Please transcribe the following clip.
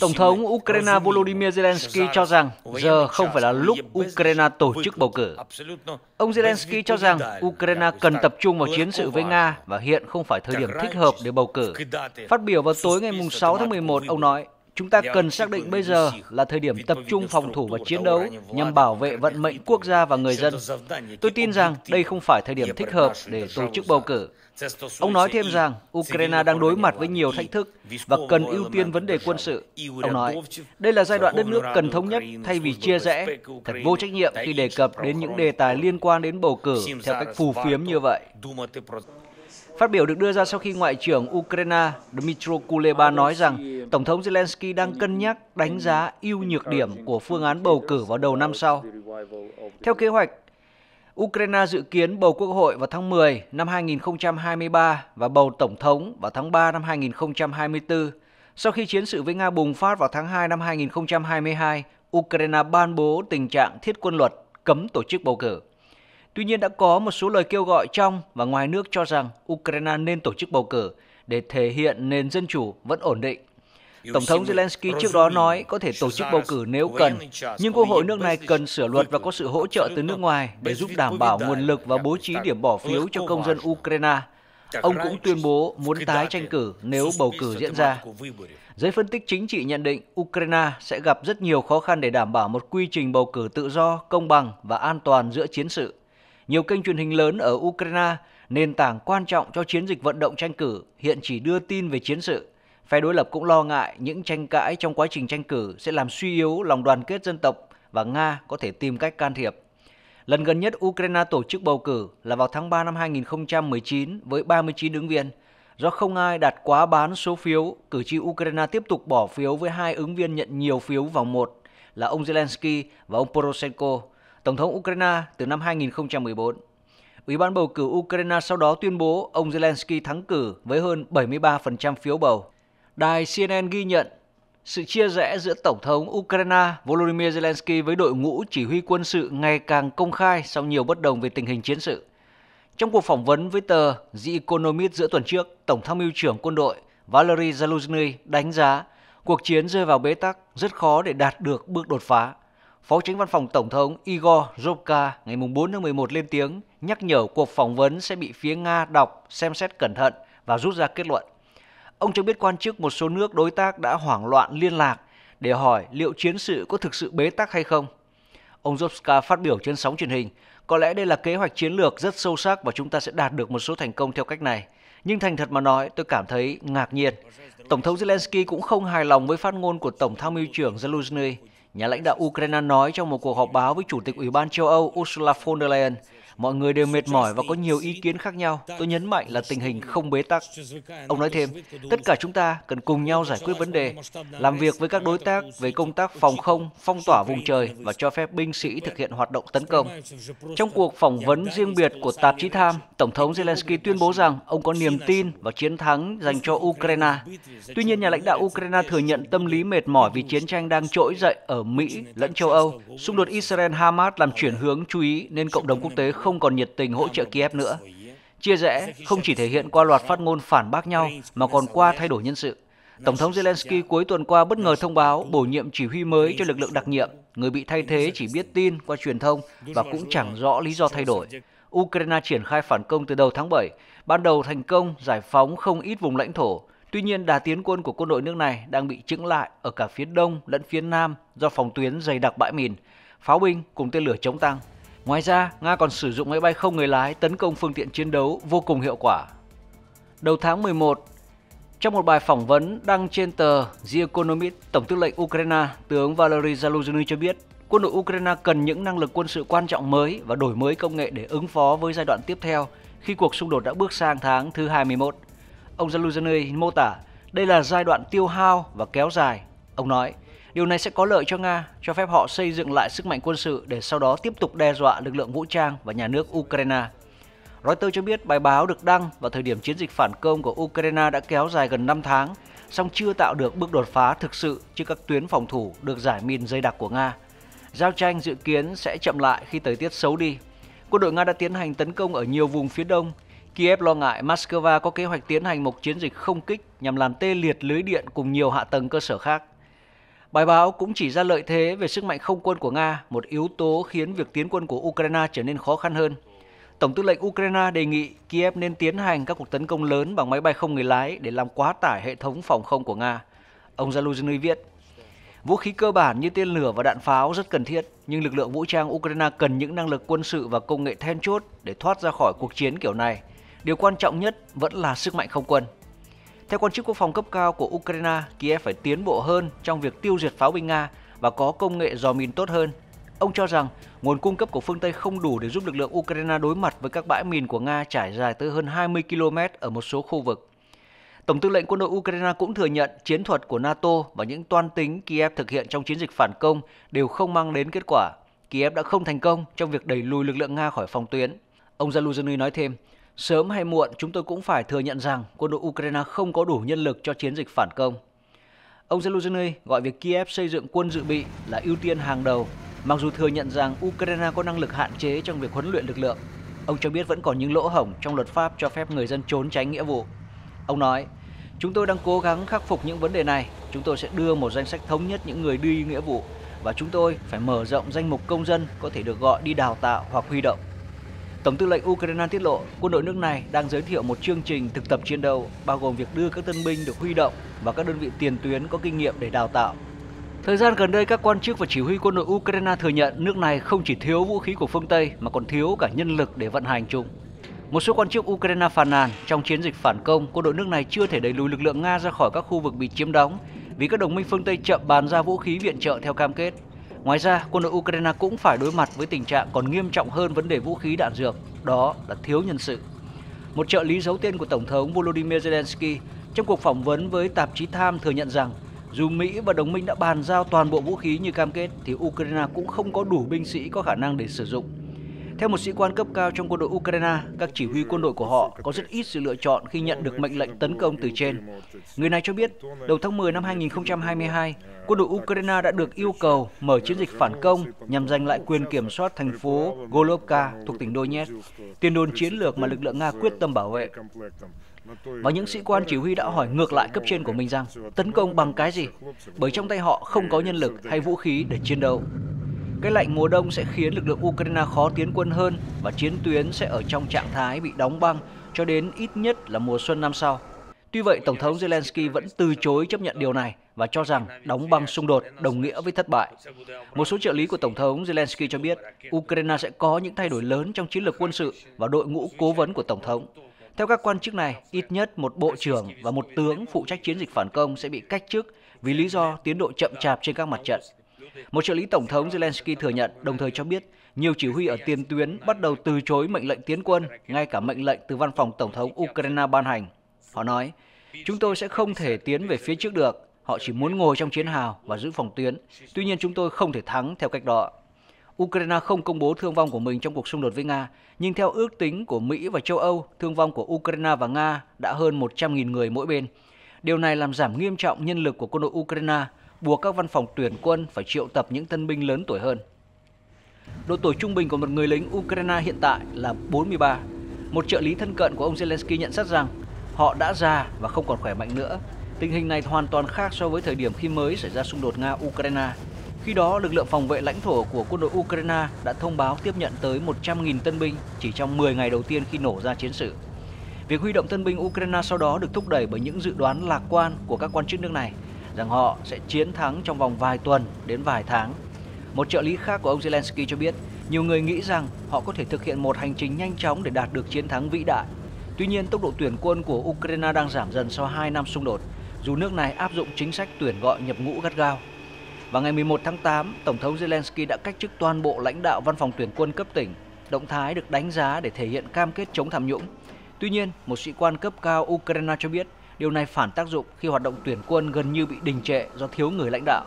Tổng thống Ukraine Volodymyr Zelensky cho rằng giờ không phải là lúc Ukraine tổ chức bầu cử. Ông Zelensky cho rằng Ukraine cần tập trung vào chiến sự với Nga và hiện không phải thời điểm thích hợp để bầu cử. Phát biểu vào tối ngày 6 tháng 11, ông nói, Chúng ta cần xác định bây giờ là thời điểm tập trung phòng thủ và chiến đấu nhằm bảo vệ vận mệnh quốc gia và người dân. Tôi tin rằng đây không phải thời điểm thích hợp để tổ chức bầu cử. Ông nói thêm rằng Ukraine đang đối mặt với nhiều thách thức và cần ưu tiên vấn đề quân sự. Ông nói, đây là giai đoạn đất nước cần thống nhất thay vì chia rẽ. Thật vô trách nhiệm khi đề cập đến những đề tài liên quan đến bầu cử theo cách phù phiếm như vậy. Phát biểu được đưa ra sau khi Ngoại trưởng Ukraine Dmytro Kuleba nói rằng Tổng thống Zelensky đang cân nhắc đánh giá ưu nhược điểm của phương án bầu cử vào đầu năm sau. Theo kế hoạch, Ukraine dự kiến bầu quốc hội vào tháng 10 năm 2023 và bầu tổng thống vào tháng 3 năm 2024. Sau khi chiến sự với Nga bùng phát vào tháng 2 năm 2022, Ukraine ban bố tình trạng thiết quân luật cấm tổ chức bầu cử. Tuy nhiên đã có một số lời kêu gọi trong và ngoài nước cho rằng Ukraine nên tổ chức bầu cử để thể hiện nền dân chủ vẫn ổn định. Tổng thống Zelensky trước đó nói có thể tổ chức bầu cử nếu cần, nhưng Quốc hội nước này cần sửa luật và có sự hỗ trợ từ nước ngoài để giúp đảm bảo nguồn lực và bố trí điểm bỏ phiếu cho công dân Ukraine. Ông cũng tuyên bố muốn tái tranh cử nếu bầu cử diễn ra. Giới phân tích chính trị nhận định Ukraine sẽ gặp rất nhiều khó khăn để đảm bảo một quy trình bầu cử tự do, công bằng và an toàn giữa chiến sự. Nhiều kênh truyền hình lớn ở Ukraine, nền tảng quan trọng cho chiến dịch vận động tranh cử, hiện chỉ đưa tin về chiến sự. Phe đối lập cũng lo ngại những tranh cãi trong quá trình tranh cử sẽ làm suy yếu lòng đoàn kết dân tộc và Nga có thể tìm cách can thiệp. Lần gần nhất Ukraine tổ chức bầu cử là vào tháng 3 năm 2019 với 39 ứng viên. Do không ai đạt quá bán số phiếu, cử tri Ukraine tiếp tục bỏ phiếu với hai ứng viên nhận nhiều phiếu vòng một là ông Zelensky và ông Poroshenko. Tổng thống Ukraine từ năm 2014. Ủy ban bầu cử Ukraine sau đó tuyên bố ông Zelensky thắng cử với hơn 73% phiếu bầu. Đài CNN ghi nhận sự chia rẽ giữa Tổng thống Ukraine Volodymyr Zelensky với đội ngũ chỉ huy quân sự ngày càng công khai sau nhiều bất đồng về tình hình chiến sự. Trong cuộc phỏng vấn với tờ The Economist giữa tuần trước, Tổng tham mưu trưởng quân đội Valery Zaluzhny đánh giá cuộc chiến rơi vào bế tắc rất khó để đạt được bước đột phá. Phó tránh văn phòng Tổng thống Igor Zhovka ngày 4 tháng 11 lên tiếng nhắc nhở cuộc phỏng vấn sẽ bị phía Nga đọc, xem xét cẩn thận và rút ra kết luận. Ông cho biết quan chức một số nước đối tác đã hoảng loạn liên lạc để hỏi liệu chiến sự có thực sự bế tắc hay không. Ông Zhovka phát biểu trên sóng truyền hình, có lẽ đây là kế hoạch chiến lược rất sâu sắc và chúng ta sẽ đạt được một số thành công theo cách này. Nhưng thành thật mà nói, tôi cảm thấy ngạc nhiên. Tổng thống Zelensky cũng không hài lòng với phát ngôn của Tổng tham mưu trưởng Zelensky Nhà lãnh đạo Ukraine nói trong một cuộc họp báo với Chủ tịch Ủy ban châu Âu Ursula von der Leyen, mọi người đều mệt mỏi và có nhiều ý kiến khác nhau. Tôi nhấn mạnh là tình hình không bế tắc. Ông nói thêm, tất cả chúng ta cần cùng nhau giải quyết vấn đề, làm việc với các đối tác về công tác phòng không, phong tỏa vùng trời và cho phép binh sĩ thực hiện hoạt động tấn công. Trong cuộc phỏng vấn riêng biệt của tạp chí Tham, Tổng thống Zelensky tuyên bố rằng ông có niềm tin vào chiến thắng dành cho Ukraine. Tuy nhiên, nhà lãnh đạo Ukraine thừa nhận tâm lý mệt mỏi vì chiến tranh đang trỗi dậy ở Mỹ lẫn châu Âu. Xung đột Israel-Hamas làm chuyển hướng chú ý nên cộng đồng quốc tế không không còn nhiệt tình hỗ trợ Kiev nữa. Chia rẽ không chỉ thể hiện qua loạt phát ngôn phản bác nhau mà còn qua thay đổi nhân sự. Tổng thống Zelensky cuối tuần qua bất ngờ thông báo bổ nhiệm chỉ huy mới cho lực lượng đặc nhiệm. Người bị thay thế chỉ biết tin qua truyền thông và cũng chẳng rõ lý do thay đổi. Ukraine triển khai phản công từ đầu tháng 7, ban đầu thành công giải phóng không ít vùng lãnh thổ, Tuy nhiên, đà tiến quân của quân đội nước này đang bị chững lại ở cả phía đông lẫn phía nam do phòng tuyến dày đặc bãi mìn, pháo binh cùng tên lửa chống tăng. Ngoài ra, Nga còn sử dụng máy bay không người lái tấn công phương tiện chiến đấu vô cùng hiệu quả. Đầu tháng 11, trong một bài phỏng vấn đăng trên tờ The Economist, Tổng tư lệnh Ukraine tướng Valery Zaluzhny cho biết quân đội Ukraine cần những năng lực quân sự quan trọng mới và đổi mới công nghệ để ứng phó với giai đoạn tiếp theo khi cuộc xung đột đã bước sang tháng thứ 21. Ông Zaluzhny mô tả đây là giai đoạn tiêu hao và kéo dài. Ông nói, điều này sẽ có lợi cho Nga, cho phép họ xây dựng lại sức mạnh quân sự để sau đó tiếp tục đe dọa lực lượng vũ trang và nhà nước Ukraine. Reuters cho biết bài báo được đăng vào thời điểm chiến dịch phản công của Ukraine đã kéo dài gần 5 tháng, song chưa tạo được bước đột phá thực sự trên các tuyến phòng thủ được giải mìn dây đặc của Nga. Giao tranh dự kiến sẽ chậm lại khi thời tiết xấu đi. Quân đội Nga đã tiến hành tấn công ở nhiều vùng phía đông, Kiev lo ngại Moscow có kế hoạch tiến hành một chiến dịch không kích nhằm làm tê liệt lưới điện cùng nhiều hạ tầng cơ sở khác. Bài báo cũng chỉ ra lợi thế về sức mạnh không quân của Nga, một yếu tố khiến việc tiến quân của Ukraine trở nên khó khăn hơn. Tổng tư lệnh Ukraine đề nghị Kiev nên tiến hành các cuộc tấn công lớn bằng máy bay không người lái để làm quá tải hệ thống phòng không của Nga. Ông Zaluzhny viết, Vũ khí cơ bản như tên lửa và đạn pháo rất cần thiết, nhưng lực lượng vũ trang Ukraine cần những năng lực quân sự và công nghệ then chốt để thoát ra khỏi cuộc chiến kiểu này. Điều quan trọng nhất vẫn là sức mạnh không quân. Theo quan chức quốc phòng cấp cao của Ukraine, Kiev phải tiến bộ hơn trong việc tiêu diệt pháo binh Nga và có công nghệ dò mìn tốt hơn. Ông cho rằng nguồn cung cấp của phương Tây không đủ để giúp lực lượng Ukraine đối mặt với các bãi mìn của Nga trải dài tới hơn 20 km ở một số khu vực. Tổng tư lệnh quân đội Ukraine cũng thừa nhận chiến thuật của NATO và những toan tính Kiev thực hiện trong chiến dịch phản công đều không mang đến kết quả. Kiev đã không thành công trong việc đẩy lùi lực lượng Nga khỏi phòng tuyến. Ông Zaluzhny nói thêm, sớm hay muộn chúng tôi cũng phải thừa nhận rằng quân đội Ukraine không có đủ nhân lực cho chiến dịch phản công. Ông Zelensky gọi việc Kiev xây dựng quân dự bị là ưu tiên hàng đầu, mặc dù thừa nhận rằng Ukraine có năng lực hạn chế trong việc huấn luyện lực lượng. Ông cho biết vẫn còn những lỗ hổng trong luật pháp cho phép người dân trốn tránh nghĩa vụ. Ông nói, chúng tôi đang cố gắng khắc phục những vấn đề này. Chúng tôi sẽ đưa một danh sách thống nhất những người đi nghĩa vụ và chúng tôi phải mở rộng danh mục công dân có thể được gọi đi đào tạo hoặc huy động. Tổng tư lệnh Ukraine tiết lộ, quân đội nước này đang giới thiệu một chương trình thực tập chiến đấu bao gồm việc đưa các tân binh được huy động và các đơn vị tiền tuyến có kinh nghiệm để đào tạo. Thời gian gần đây, các quan chức và chỉ huy quân đội Ukraine thừa nhận nước này không chỉ thiếu vũ khí của phương Tây mà còn thiếu cả nhân lực để vận hành chúng. Một số quan chức Ukraine phàn nàn trong chiến dịch phản công, quân đội nước này chưa thể đẩy lùi lực lượng Nga ra khỏi các khu vực bị chiếm đóng vì các đồng minh phương Tây chậm bàn ra vũ khí viện trợ theo cam kết. Ngoài ra, quân đội Ukraine cũng phải đối mặt với tình trạng còn nghiêm trọng hơn vấn đề vũ khí đạn dược, đó là thiếu nhân sự. Một trợ lý giấu tên của Tổng thống Volodymyr Zelensky trong cuộc phỏng vấn với tạp chí Time thừa nhận rằng dù Mỹ và đồng minh đã bàn giao toàn bộ vũ khí như cam kết thì Ukraine cũng không có đủ binh sĩ có khả năng để sử dụng. Theo một sĩ quan cấp cao trong quân đội Ukraine, các chỉ huy quân đội của họ có rất ít sự lựa chọn khi nhận được mệnh lệnh tấn công từ trên. Người này cho biết, đầu tháng 10 năm 2022, quân đội Ukraine đã được yêu cầu mở chiến dịch phản công nhằm giành lại quyền kiểm soát thành phố Golovka thuộc tỉnh Donetsk, tiền đồn chiến lược mà lực lượng Nga quyết tâm bảo vệ. Và những sĩ quan chỉ huy đã hỏi ngược lại cấp trên của mình rằng tấn công bằng cái gì? Bởi trong tay họ không có nhân lực hay vũ khí để chiến đấu. Cái lạnh mùa đông sẽ khiến lực lượng Ukraine khó tiến quân hơn và chiến tuyến sẽ ở trong trạng thái bị đóng băng cho đến ít nhất là mùa xuân năm sau. Tuy vậy, Tổng thống Zelensky vẫn từ chối chấp nhận điều này và cho rằng đóng băng xung đột đồng nghĩa với thất bại. Một số trợ lý của Tổng thống Zelensky cho biết Ukraine sẽ có những thay đổi lớn trong chiến lược quân sự và đội ngũ cố vấn của Tổng thống. Theo các quan chức này, ít nhất một bộ trưởng và một tướng phụ trách chiến dịch phản công sẽ bị cách chức vì lý do tiến độ chậm chạp trên các mặt trận. Một trợ lý Tổng thống Zelensky thừa nhận, đồng thời cho biết nhiều chỉ huy ở tiền tuyến bắt đầu từ chối mệnh lệnh tiến quân, ngay cả mệnh lệnh từ văn phòng Tổng thống Ukraine ban hành. Họ nói, chúng tôi sẽ không thể tiến về phía trước được, họ chỉ muốn ngồi trong chiến hào và giữ phòng tuyến. Tuy nhiên chúng tôi không thể thắng theo cách đó. Ukraine không công bố thương vong của mình trong cuộc xung đột với Nga, nhưng theo ước tính của Mỹ và châu Âu, thương vong của Ukraine và Nga đã hơn 100.000 người mỗi bên. Điều này làm giảm nghiêm trọng nhân lực của quân đội Ukraine buộc các văn phòng tuyển quân phải triệu tập những tân binh lớn tuổi hơn. Độ tuổi trung bình của một người lính Ukraine hiện tại là 43. Một trợ lý thân cận của ông Zelensky nhận xét rằng họ đã già và không còn khỏe mạnh nữa. Tình hình này hoàn toàn khác so với thời điểm khi mới xảy ra xung đột Nga-Ukraine. Khi đó, lực lượng phòng vệ lãnh thổ của quân đội Ukraine đã thông báo tiếp nhận tới 100.000 tân binh chỉ trong 10 ngày đầu tiên khi nổ ra chiến sự. Việc huy động tân binh Ukraine sau đó được thúc đẩy bởi những dự đoán lạc quan của các quan chức nước này rằng họ sẽ chiến thắng trong vòng vài tuần đến vài tháng. Một trợ lý khác của ông Zelensky cho biết, nhiều người nghĩ rằng họ có thể thực hiện một hành trình nhanh chóng để đạt được chiến thắng vĩ đại. Tuy nhiên, tốc độ tuyển quân của Ukraine đang giảm dần sau 2 năm xung đột, dù nước này áp dụng chính sách tuyển gọi nhập ngũ gắt gao. Vào ngày 11 tháng 8, Tổng thống Zelensky đã cách chức toàn bộ lãnh đạo văn phòng tuyển quân cấp tỉnh. Động thái được đánh giá để thể hiện cam kết chống tham nhũng. Tuy nhiên, một sĩ quan cấp cao Ukraine cho biết Điều này phản tác dụng khi hoạt động tuyển quân gần như bị đình trệ do thiếu người lãnh đạo.